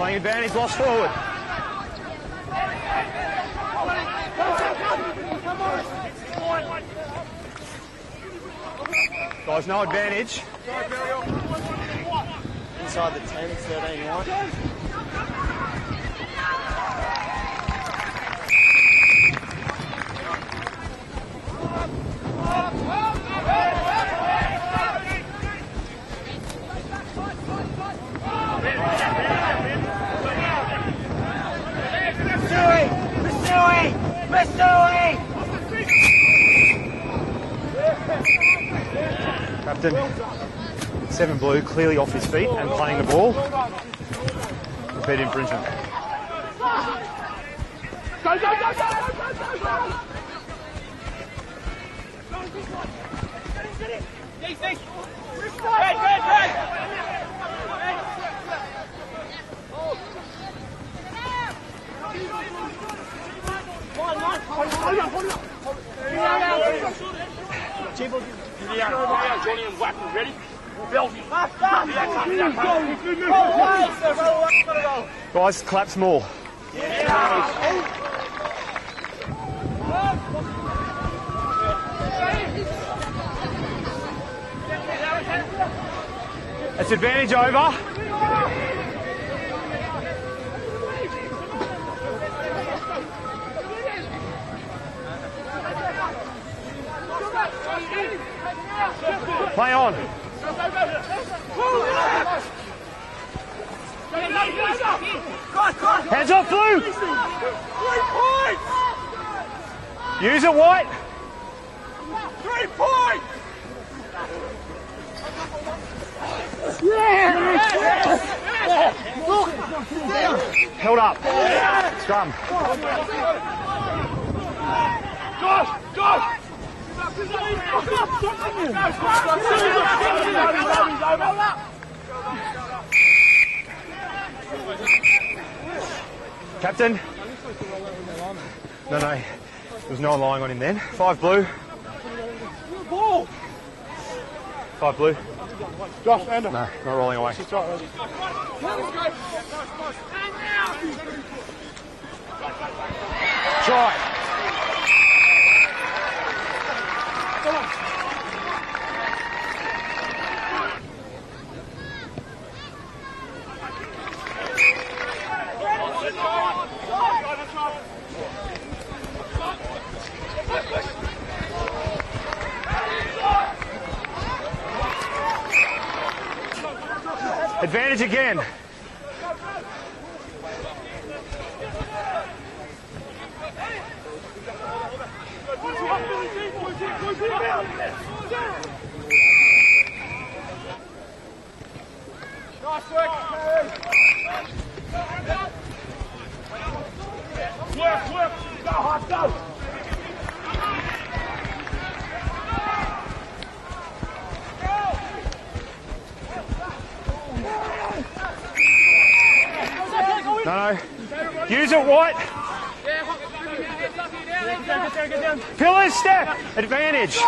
Playing advantage, lost forward. Guys, no advantage. Inside the 10, 13 Captain, seven blue, clearly off his feet and playing the ball. Repeat infringement. Guys, collapse more. That's advantage over. Play on. Hands off, Blue. Use it, White. Three points! Held up. Scrum. Josh! Josh! Captain. No, no. There was no one lying on him then. Five blue. Five blue. Josh, and No, not rolling away. Try. Advantage again. No, no. Use it, White. Pillars step. Advantage.